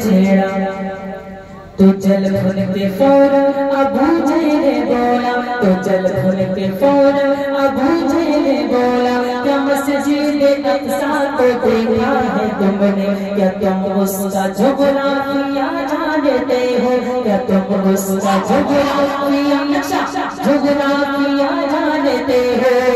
छेड़ा। तो चल खुल के फ़ोन, अबू बोला। तो चल खुल के फ़ोन, अबू बोला। क्या मस्जिद अक्सा है तुमने? क्या तुम उसका जुगराफिया जानते हो? क्या तुम उसका जानते हो?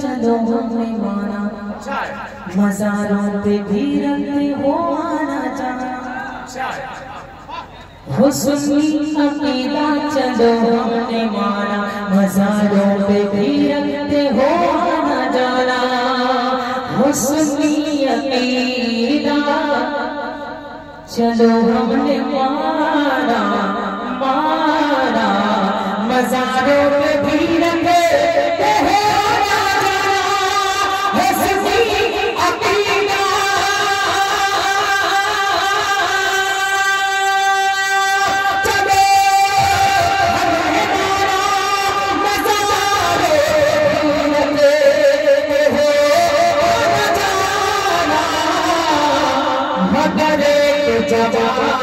चलो हमें माना मजारों पे भी रखते हो आना जाना हुस्नी अकीदा चलो हमने माना मजारों पे भी रखते हो आना जाना हुस्नी अकीदा चलो हमने माना Yeah, yeah, yeah, जाता